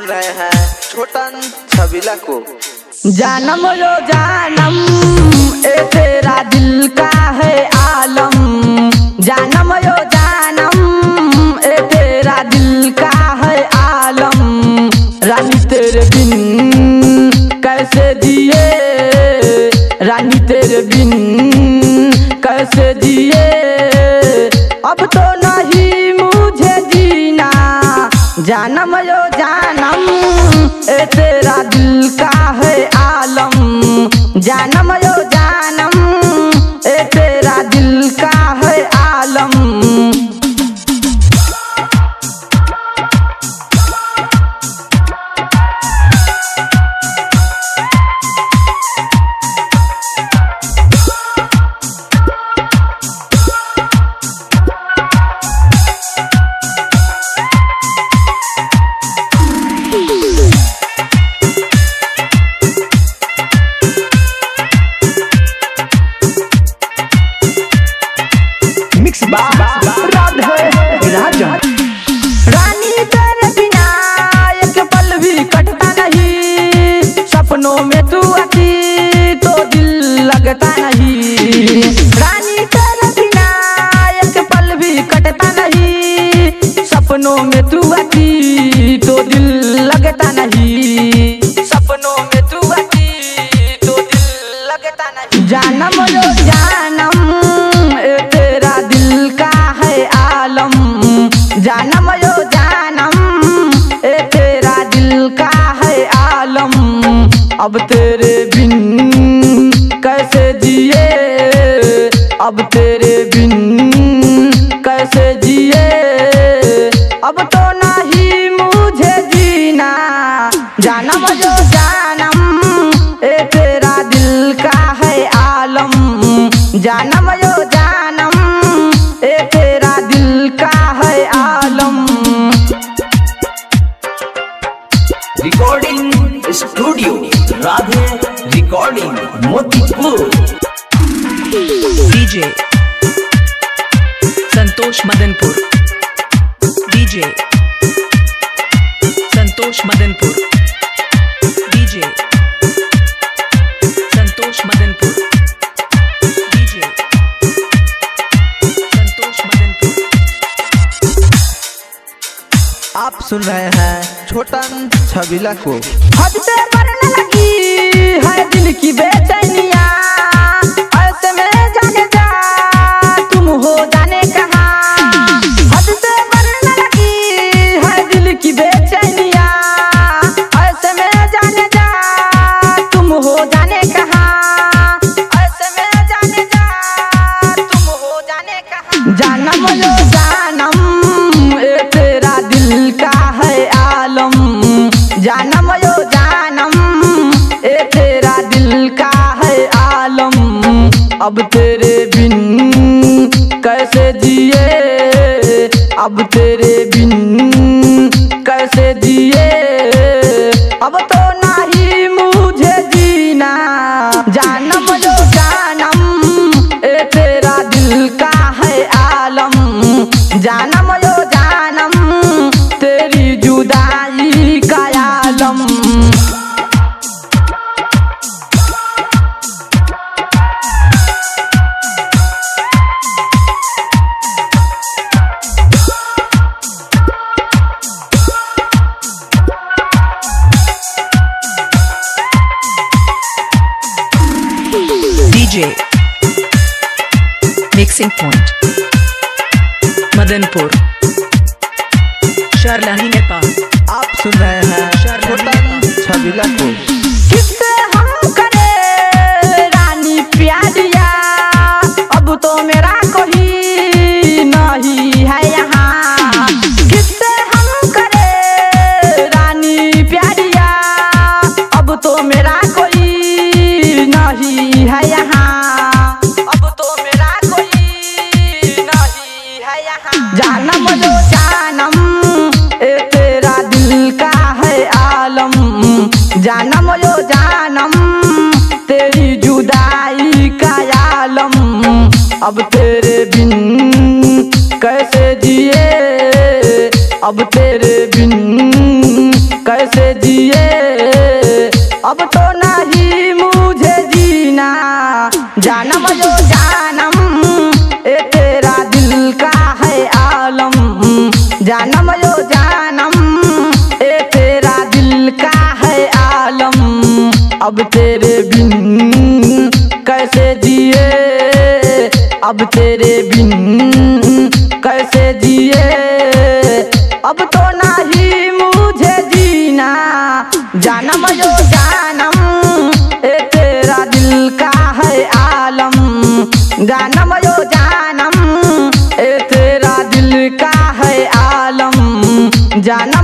सुन रहे हैं छोटन छबीला को। जानम लो जानम। जानम यो जानम तेरा दिल का है आलम। जानम यो जानम में तू तो दिल लगता नहीं। रानी बिना एक पल भी कटता नहीं। सपनों में तू तो दिल लगता नहीं। सपनों में तू तो दिल लगता नहीं। जानम लो जानम तेरा दिल का है आलम। जानम अब तेरे बिन कैसे जिए? अब तेरे बिन कैसे जिए? अब तो नहीं मुझे जीना। जाना जो जानम, ए तेरा दिल का है आलम। जाना studio Radhe recording Motipur. DJ Santosh Madanpur. DJ Santosh Madanpur. DJ Santosh Madanpur. DJ Santosh Madanpur. आप सुन रहे हैं छोटन छबिला को। हद से मरने लगी है दिल की बेचैनिया। जानम। ए तेरा दिल का है आलम। अब तेरे बिन कैसे जिए? अब तेरे बिन कैसे जिए? अब तो नहीं मुझे जीना। जानम जो जानम। ए तेरा दिल का है आलम। जानम yo DJ mixing point Madanpur. Sarlahi Nepal. आप सुन रहे हैं छबीला को जानम जानम, ए तेरा दिल का है आलम। जानम जानम, तेरी जुदाई का आलम। अब तेरे बिन कैसे जिए? अब तेरे बिन कैसे जिए? अब तो अब तेरे बिन कैसे जिए? अब तेरे बिन कैसे जिए? अब तो ना ही मुझे जीना, जानम जो जानम। ए तेरा दिल का है आलम, जानम जो जानम। ए तेरा दिल का है आलम, जानम